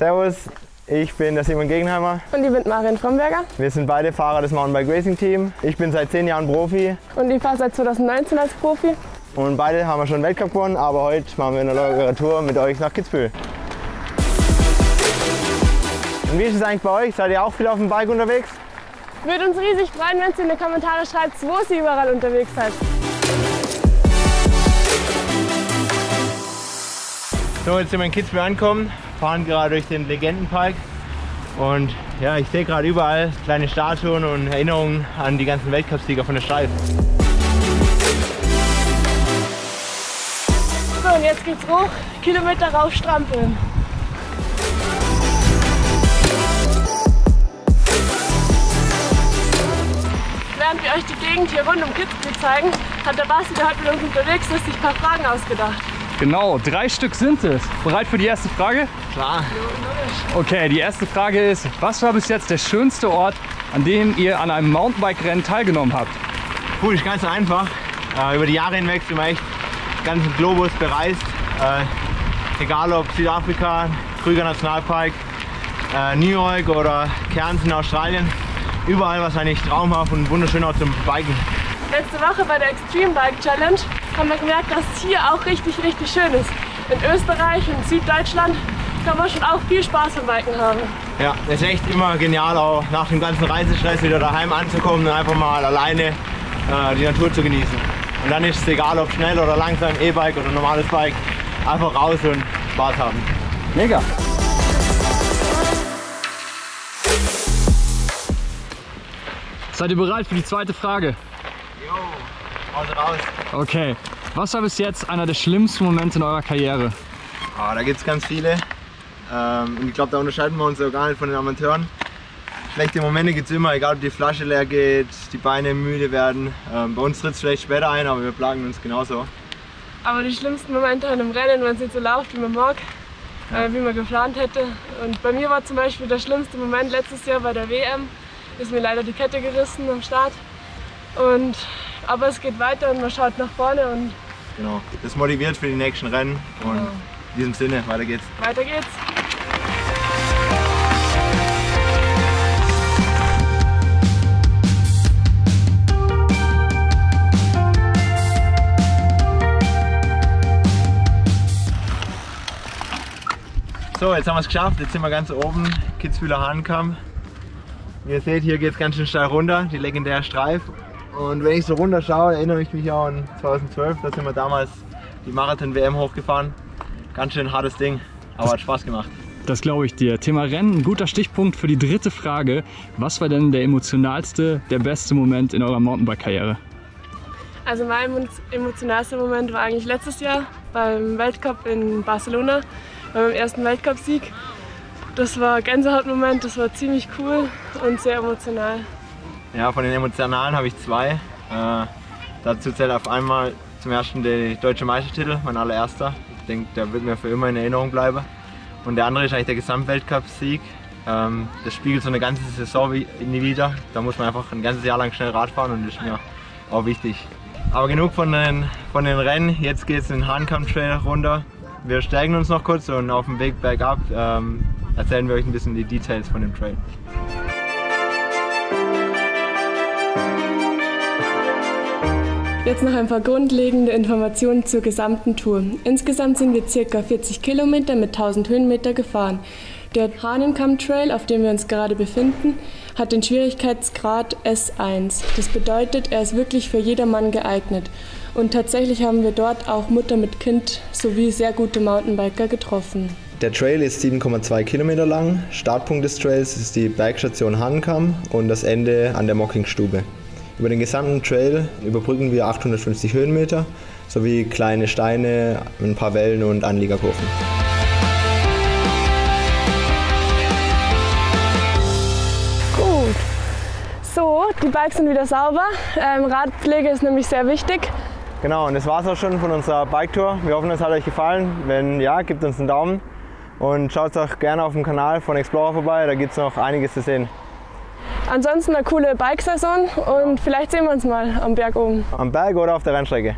Servus, ich bin der Simon Gegenheimer. Und ich bin Marin Fromberger. Wir sind beide Fahrer des Mountainbike Racing Team. Ich bin seit zehn Jahren Profi. Und ich fahre seit 2019 als Profi. Und beide haben wir schon Weltcup gewonnen, aber heute machen wir eine lockere Tour mit euch nach Kitzbühel. Und wie ist es eigentlich bei euch? Seid ihr auch viel auf dem Bike unterwegs? Würde uns riesig freuen, wenn ihr in die Kommentare schreibt, wo ihr überall unterwegs seid. So, jetzt sind wir in Kitzbühel angekommen, fahren gerade durch den Legendenpark und ja, ich sehe gerade überall kleine Statuen und Erinnerungen an die ganzen Weltcupsieger von der Streif. So, und jetzt geht's hoch, Kilometer raufstrampeln. Während wir euch die Gegend hier rund um Kitzbühel zeigen, hat der Basti, der heute mit uns unterwegs ist, sich ein paar Fragen ausgedacht. Genau, drei Stück sind es. Bereit für die erste Frage? Klar. Okay, die erste Frage ist, was war bis jetzt der schönste Ort, an dem ihr an einem Mountainbike-Rennen teilgenommen habt? Cool, ist ganz einfach. Äh, über die Jahre hinweg sind wir echt den ganzen Globus bereist. Äh, egal ob Südafrika, Krüger Nationalpark, äh, New York oder Cairns in Australien. Überall war es eigentlich traumhaft und wunderschön auch zum Biken. Letzte Woche bei der Extreme Bike Challenge haben wir gemerkt, dass es hier auch richtig, richtig schön ist. In Österreich und Süddeutschland kann man schon auch viel Spaß beim Biken haben. Ja, es ist echt immer genial, auch nach dem ganzen Reisestress wieder daheim anzukommen und einfach mal alleine äh, die Natur zu genießen. Und dann ist es egal, ob schnell oder langsam, E-Bike oder normales Bike, einfach raus und Spaß haben. Mega! Seid ihr bereit für die zweite Frage? Jo, raus, raus. Okay. Was war bis jetzt einer der schlimmsten Momente in eurer Karriere? Ah, da gibt es ganz viele. Ähm, und ich glaube, da unterscheiden wir uns ja gar nicht von den Amateuren. Schlechte Momente gibt es immer, egal ob die Flasche leer geht, die Beine müde werden. Ähm, bei uns tritt es vielleicht später ein, aber wir plagen uns genauso. Aber die schlimmsten Momente an einem Rennen, wenn es nicht so läuft, wie man mag, äh, wie man geplant hätte. Und bei mir war zum Beispiel der schlimmste Moment letztes Jahr bei der WM, ist mir leider die Kette gerissen am Start. Und, aber es geht weiter und man schaut nach vorne und Genau. Das motiviert für die nächsten Rennen und Genau. in diesem Sinne, weiter geht's. weiter geht's. So, jetzt haben wir es geschafft. Jetzt sind wir ganz oben, Kitzbüheler Hahnkamm. Ihr seht, hier geht es ganz schön steil runter, die legendäre Streif. Und wenn ich so runter schaue, erinnere ich mich auch an 2012. Da sind wir damals die Marathon-WM hochgefahren. Ganz schön hartes Ding, aber hat Spaß gemacht. Das glaube ich dir. Thema Rennen, ein guter Stichpunkt für die dritte Frage. Was war denn der emotionalste, der beste Moment in eurer Mountainbike-Karriere? Also mein emo- emotionalster Moment war eigentlich letztes Jahr beim Weltcup in Barcelona, bei meinem ersten Weltcupsieg. Das war ein Gänsehautmoment, das war ziemlich cool und sehr emotional. Ja, von den emotionalen habe ich zwei. Äh, dazu zählt auf einmal zum ersten der deutsche Meistertitel, mein allererster. Ich denke, der wird mir für immer in Erinnerung bleiben. Und der andere ist eigentlich der Gesamtweltcup-Sieg. Ähm, das spiegelt so eine ganze Saison wie- nie wieder. Da muss man einfach ein ganzes Jahr lang schnell Rad fahren und das ist mir auch wichtig. Aber genug von den, von den Rennen. Jetzt geht es in den Hahnkamm Trail runter. Wir stärken uns noch kurz und auf dem Weg bergab ähm, erzählen wir euch ein bisschen die Details von dem Trail. Jetzt noch ein paar grundlegende Informationen zur gesamten Tour. Insgesamt sind wir ca. 40 Kilometer mit 1000 Höhenmeter gefahren. Der Hahnenkamm Trail, auf dem wir uns gerade befinden, hat den Schwierigkeitsgrad S1. Das bedeutet, er ist wirklich für jedermann geeignet. Und tatsächlich haben wir dort auch Mutter mit Kind sowie sehr gute Mountainbiker getroffen. Der Trail ist 7,2 Kilometer lang. Startpunkt des Trails ist die Bergstation Hahnkamm und das Ende an der Mockingstube. Über den gesamten Trail überbrücken wir 850 Höhenmeter sowie kleine Steine, ein paar Wellen und Anliegerkurven. Gut. So, die Bikes sind wieder sauber. Ähm, Radpflege ist nämlich sehr wichtig. Genau, und das war's auch schon von unserer Bike-Tour. Wir hoffen, es hat euch gefallen. Wenn ja, gebt uns einen Daumen und schaut auch gerne auf dem Kanal von Explorer vorbei. Da gibt es noch einiges zu sehen. Ansonsten eine coole Bikesaison und vielleicht sehen wir uns mal am Berg oben. Am Berg oder auf der Rennstrecke.